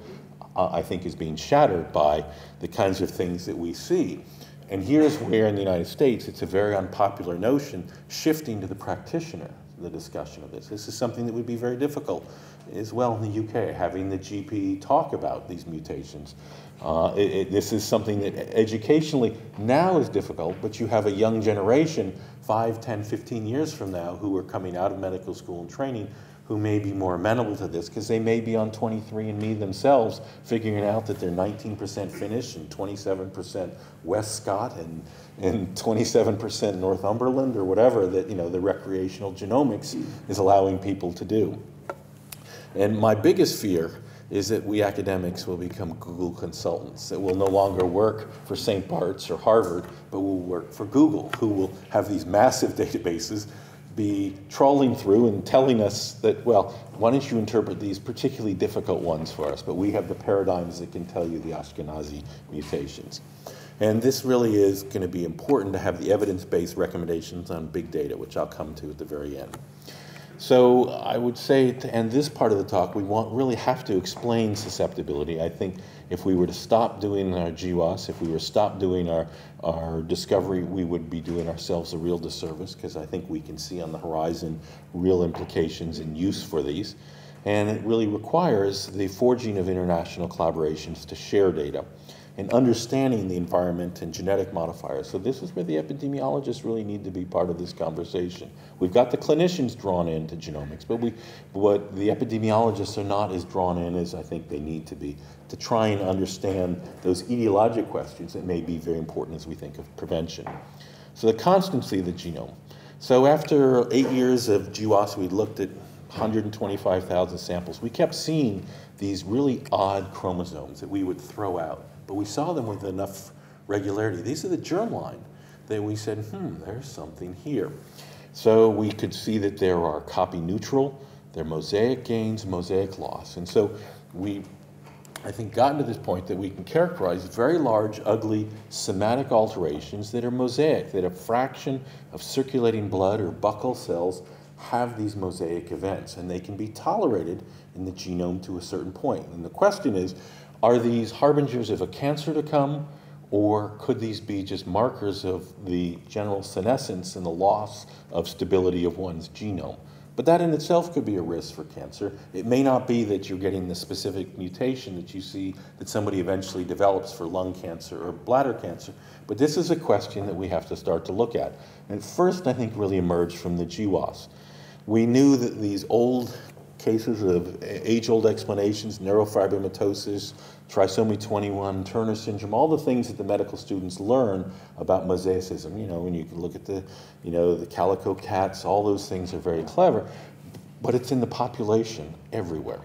I think is being shattered by the kinds of things that we see. And here's where in the United States it's a very unpopular notion shifting to the practitioner the discussion of this. This is something that would be very difficult as well in the UK, having the GP talk about these mutations. Uh, it, it, this is something that educationally now is difficult, but you have a young generation, 5, 10, 15 years from now, who are coming out of medical school and training who may be more amenable to this because they may be on 23andMe themselves, figuring out that they're 19% Finnish and 27% Westcott and, and 27% Northumberland or whatever that you know the recreational genomics is allowing people to do. And my biggest fear is that we academics will become Google consultants, that will no longer work for St. Bart's or Harvard, but will work for Google, who will have these massive *laughs* databases be trawling through and telling us that, well, why don't you interpret these particularly difficult ones for us? But we have the paradigms that can tell you the Ashkenazi mutations. And this really is going to be important to have the evidence-based recommendations on big data, which I'll come to at the very end. So I would say to end this part of the talk, we want, really have to explain susceptibility. I think if we were to stop doing our GWAS, if we were to stop doing our, our discovery, we would be doing ourselves a real disservice because I think we can see on the horizon real implications and use for these. And it really requires the forging of international collaborations to share data and understanding the environment and genetic modifiers. So this is where the epidemiologists really need to be part of this conversation. We've got the clinicians drawn into genomics, but we, what the epidemiologists are not as drawn in as I think they need to be to try and understand those etiologic questions that may be very important as we think of prevention. So the constancy of the genome. So after eight years of GWAS, we looked at 125,000 samples. We kept seeing these really odd chromosomes that we would throw out but we saw them with enough regularity. These are the germline that we said, hmm, there's something here. So we could see that there are copy neutral, there are mosaic gains, mosaic loss. And so we I think, gotten to this point that we can characterize very large, ugly, somatic alterations that are mosaic, that a fraction of circulating blood or buccal cells have these mosaic events, and they can be tolerated in the genome to a certain point. And the question is, are these harbingers of a cancer to come, or could these be just markers of the general senescence and the loss of stability of one's genome? But that in itself could be a risk for cancer. It may not be that you're getting the specific mutation that you see that somebody eventually develops for lung cancer or bladder cancer. But this is a question that we have to start to look at. And first, I think, really emerged from the GWAS. We knew that these old cases of age-old explanations, neurofibromatosis, trisomy 21, Turner syndrome, all the things that the medical students learn about mosaicism. You know, when you can look at the, you know, the calico cats, all those things are very clever, but it's in the population everywhere.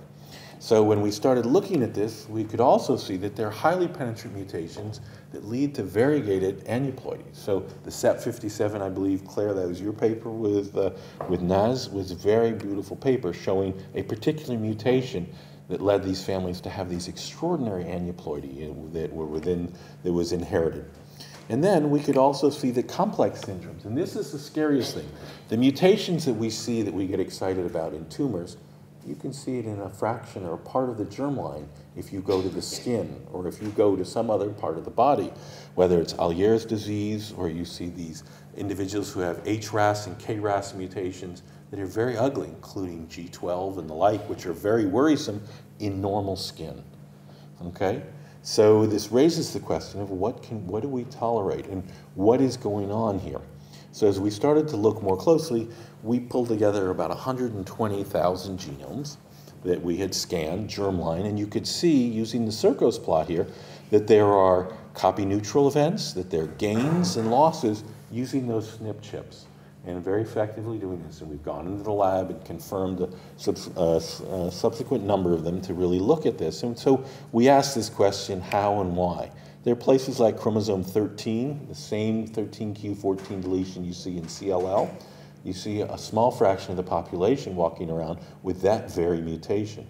So when we started looking at this, we could also see that there are highly penetrant mutations that lead to variegated aneuploidy. So the CEP57, I believe, Claire, that was your paper with, uh, with Naz, was a very beautiful paper showing a particular mutation that led these families to have these extraordinary aneuploidy that were within, that was inherited. And then we could also see the complex syndromes, and this is the scariest thing. The mutations that we see that we get excited about in tumors you can see it in a fraction or a part of the germline if you go to the skin or if you go to some other part of the body, whether it's Ollier disease or you see these individuals who have HRAS and KRAS mutations that are very ugly, including G12 and the like, which are very worrisome in normal skin. Okay? So this raises the question of what, can, what do we tolerate and what is going on here? So as we started to look more closely, we pulled together about 120,000 genomes that we had scanned, germline, and you could see using the Circos plot here that there are copy neutral events, that there are gains and losses using those SNP chips and very effectively doing this. And we've gone into the lab and confirmed a uh, uh, subsequent number of them to really look at this. And so we asked this question, how and why? There are places like chromosome 13, the same 13q14 deletion you see in CLL. You see a small fraction of the population walking around with that very mutation.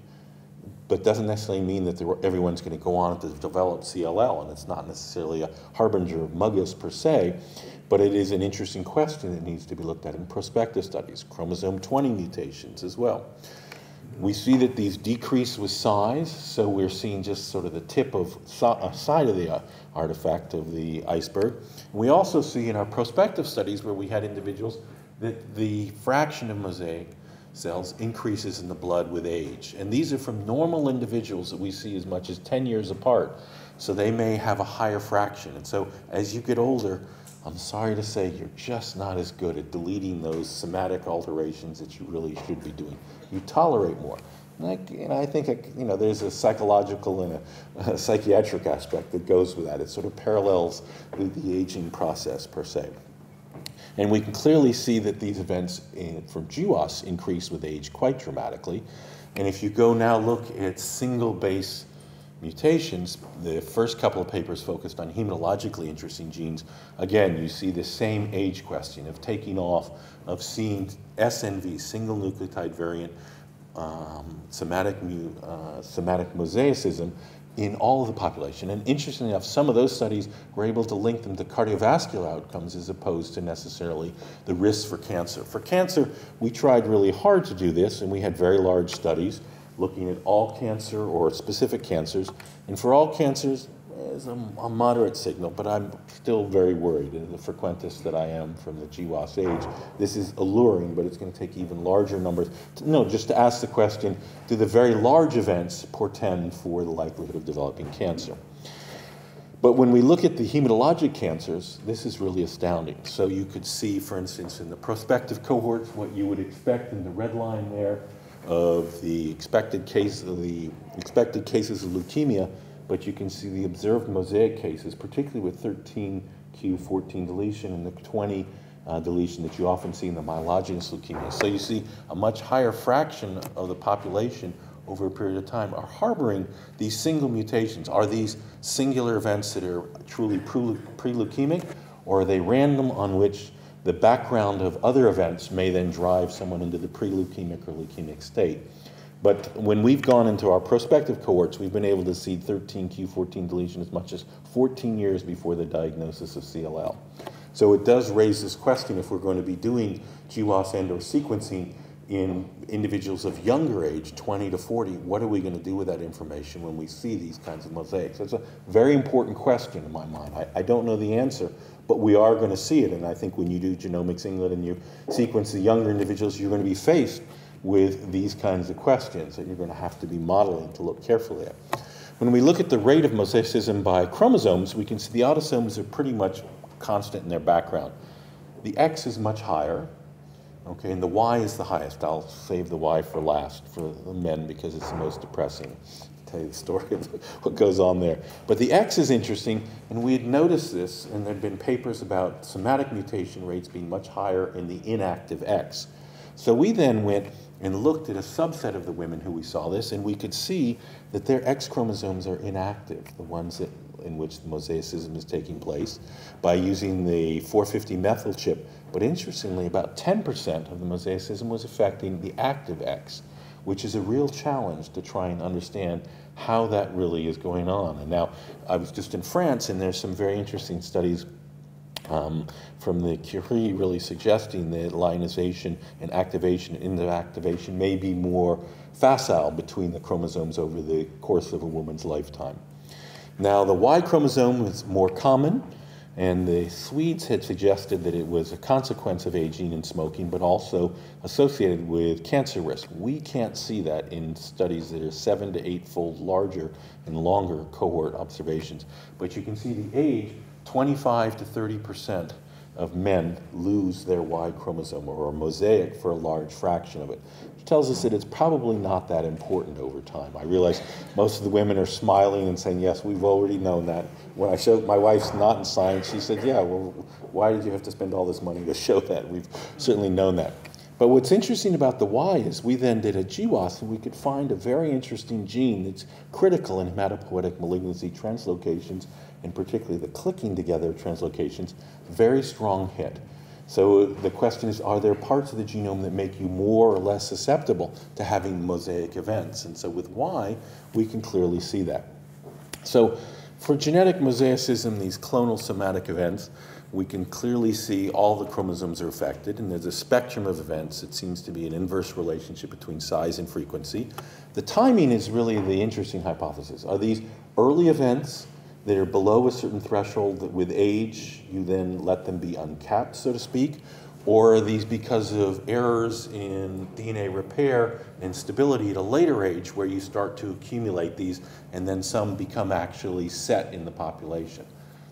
But doesn't necessarily mean that everyone's going to go on to develop CLL, and it's not necessarily a harbinger of MGUS per se, but it is an interesting question that needs to be looked at in prospective studies, chromosome 20 mutations as well. We see that these decrease with size, so we're seeing just sort of the tip of uh, side of the uh, artifact of the iceberg. We also see in our prospective studies where we had individuals that the fraction of mosaic cells increases in the blood with age. And these are from normal individuals that we see as much as 10 years apart. So they may have a higher fraction. And so as you get older, I'm sorry to say you're just not as good at deleting those somatic alterations that you really should be doing. You tolerate more. I, you know, I think you know, there's a psychological and a, a psychiatric aspect that goes with that. It sort of parallels with the aging process per se. And we can clearly see that these events in, from GWAS increase with age quite dramatically. And if you go now look at single base mutations, the first couple of papers focused on hematologically interesting genes. Again, you see the same age question of taking off, of seeing SNV, single nucleotide variant, um, somatic, uh, somatic mosaicism in all of the population. And interestingly enough, some of those studies were able to link them to cardiovascular outcomes as opposed to necessarily the risks for cancer. For cancer, we tried really hard to do this, and we had very large studies looking at all cancer or specific cancers. And for all cancers, is a, a, moderate signal, but I'm still very worried. In the frequentist that I am from the GWAS age, this is alluring, but it's going to take even larger numbers. No, just to ask the question, do the very large events portend for the likelihood of developing cancer? But when we look at the hematologic cancers, this is really astounding. So you could see, for instance, in the prospective cohorts, what you would expect in the red line there of the expected case of the expected cases of leukemia but you can see the observed mosaic cases, particularly with 13q14 deletion and the 20 uh, deletion that you often see in the myelogenous leukemia. So you see a much higher fraction of the population over a period of time are harboring these single mutations. Are these singular events that are truly pre-leukemic, or are they random on which the background of other events may then drive someone into the pre-leukemic or leukemic state? But when we've gone into our prospective cohorts, we've been able to see 13q14 deletion as much as 14 years before the diagnosis of CLL. So it does raise this question if we're going to be doing GWAS and or sequencing in individuals of younger age, 20 to 40, what are we going to do with that information when we see these kinds of mosaics? That's a very important question in my mind. I, I don't know the answer, but we are going to see it. And I think when you do Genomics England and you sequence the younger individuals, you're going to be faced with these kinds of questions that you're going to have to be modeling to look carefully at. When we look at the rate of mosaicism by chromosomes, we can see the autosomes are pretty much constant in their background. The X is much higher, okay, and the Y is the highest. I'll save the Y for last for the men because it's the most depressing. Tell you the story of what goes on there. But the X is interesting, and we had noticed this, and there had been papers about somatic mutation rates being much higher in the inactive X. So we then went and looked at a subset of the women who we saw this, and we could see that their X chromosomes are inactive, the ones that, in which the mosaicism is taking place, by using the 450 methyl chip. But interestingly, about 10% of the mosaicism was affecting the active X, which is a real challenge to try and understand how that really is going on. And now, I was just in France, and there's some very interesting studies um, from the Curie really suggesting that lyonization and activation, activation may be more facile between the chromosomes over the course of a woman's lifetime. Now, the Y chromosome is more common, and the Swedes had suggested that it was a consequence of aging and smoking, but also associated with cancer risk. We can't see that in studies that are seven to eight fold larger and longer cohort observations, but you can see the age 25 to 30 percent of men lose their Y chromosome or a mosaic for a large fraction of it, which tells us that it's probably not that important over time. I realize most of the women are smiling and saying, yes, we've already known that. When I showed my wife's not in science, she said, yeah, well, why did you have to spend all this money to show that? We've certainly known that. But what's interesting about the Y is we then did a GWAS and we could find a very interesting gene that's critical in hematopoietic malignancy translocations and particularly the clicking together translocations, very strong hit. So the question is, are there parts of the genome that make you more or less susceptible to having mosaic events? And so with Y, we can clearly see that. So for genetic mosaicism, these clonal somatic events, we can clearly see all the chromosomes are affected, and there's a spectrum of events. It seems to be an inverse relationship between size and frequency. The timing is really the interesting hypothesis. Are these early events that are below a certain threshold that with age you then let them be uncapped, so to speak? Or are these because of errors in DNA repair and stability at a later age where you start to accumulate these and then some become actually set in the population?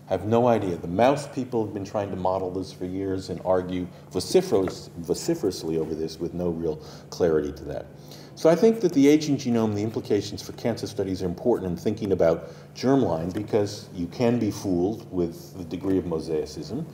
I have no idea. The mouse people have been trying to model this for years and argue vociferous, vociferously over this with no real clarity to that. So I think that the aging genome, the implications for cancer studies are important in thinking about germline because you can be fooled with the degree of mosaicism,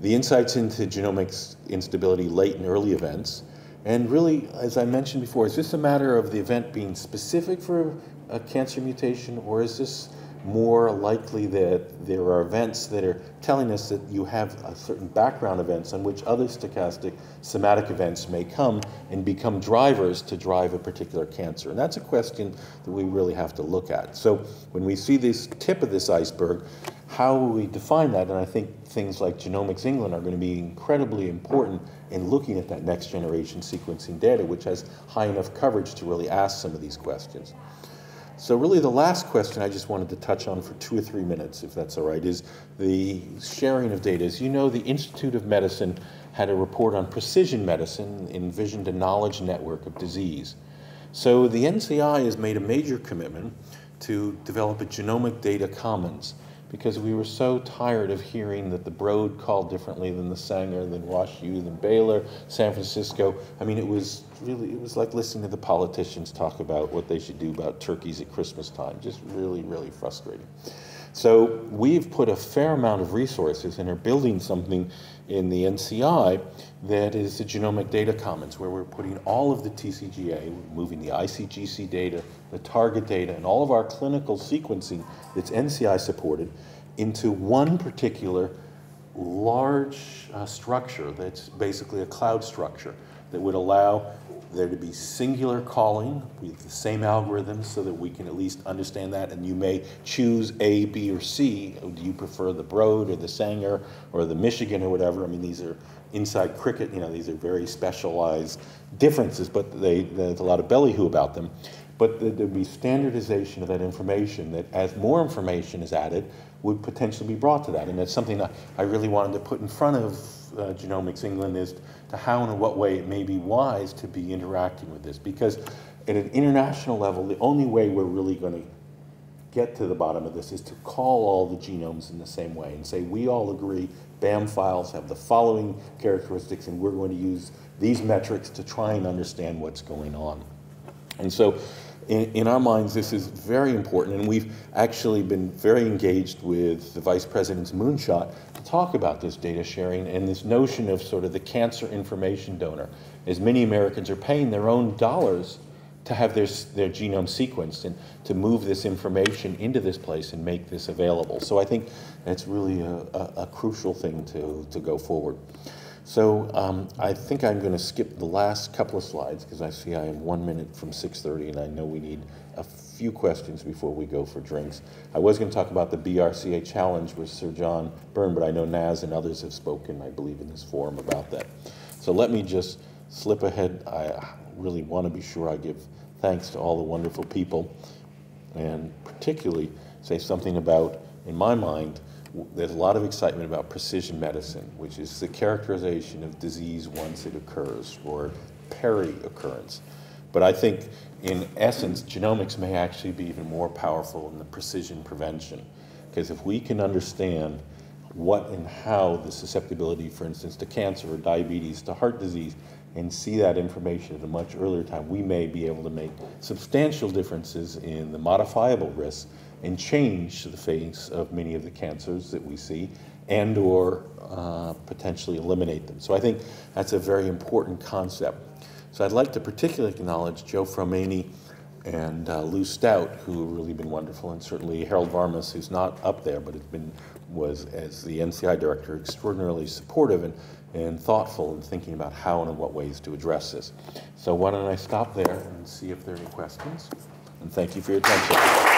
the insights into genomics instability late and early events, and really, as I mentioned before, is this a matter of the event being specific for a cancer mutation or is this more likely that there are events that are telling us that you have a certain background events on which other stochastic somatic events may come and become drivers to drive a particular cancer. And that's a question that we really have to look at. So when we see this tip of this iceberg, how we define that? And I think things like Genomics England are going to be incredibly important in looking at that next generation sequencing data, which has high enough coverage to really ask some of these questions. So really the last question I just wanted to touch on for two or three minutes, if that's all right, is the sharing of data. As you know, the Institute of Medicine had a report on precision medicine, envisioned a knowledge network of disease. So the NCI has made a major commitment to develop a genomic data commons because we were so tired of hearing that the Broad called differently than the Sanger, than WashU, than Baylor, San Francisco. I mean, it was really, it was like listening to the politicians talk about what they should do about turkeys at Christmas time. Just really, really frustrating. So we've put a fair amount of resources and are building something in the NCI that is the Genomic Data Commons, where we're putting all of the TCGA, moving the ICGC data, the target data, and all of our clinical sequencing that's NCI supported into one particular large uh, structure that's basically a cloud structure that would allow there to be singular calling with the same algorithms so that we can at least understand that. And you may choose A, B, or C. Do you prefer the Broad or the Sanger or the Michigan or whatever? I mean, these are inside cricket, you know, these are very specialized differences, but they, there's a lot of ballyhoo about them. But there'd be standardization of that information that as more information is added, would potentially be brought to that. And that's something that I really wanted to put in front of uh, Genomics England is to how and in what way it may be wise to be interacting with this. Because at an international level, the only way we're really going to get to the bottom of this is to call all the genomes in the same way and say we all agree BAM files have the following characteristics and we're going to use these metrics to try and understand what's going on. And so in, in, our minds, this is very important, and we've actually been very engaged with the Vice President's moonshot to talk about this data sharing and this notion of sort of the cancer information donor. As many Americans are paying their own dollars to have their, their genome sequenced and to move this information into this place and make this available. So I think that's really a, a, a crucial thing to, to go forward. So um, I think I'm going to skip the last couple of slides because I see I am one minute from 6.30 and I know we need a few questions before we go for drinks. I was going to talk about the BRCA challenge with Sir John Burn, but I know Naz and others have spoken, I believe, in this forum about that. So let me just slip ahead. I really want to be sure I give thanks to all the wonderful people and particularly say something about, in my mind, there's a lot of excitement about precision medicine, which is the characterization of disease once it occurs or peri-occurrence. But I think in essence, genomics may actually be even more powerful in the precision prevention. Because if we can understand what and how the susceptibility, for instance, to cancer or diabetes, to heart disease, and see that information at a much earlier time, we may be able to make substantial differences in the modifiable risks and change the face of many of the cancers that we see and or uh, potentially eliminate them. So I think that's a very important concept. So I'd like to particularly acknowledge Joe Fraumeni and uh, Lou Staudt, who have really been wonderful, and certainly Harold Varmus, who's not up there, but has been was as the NCI director extraordinarily supportive and, and thoughtful in thinking about how and in what ways to address this. So why don't I stop there and see if there are any questions? And thank you for your attention.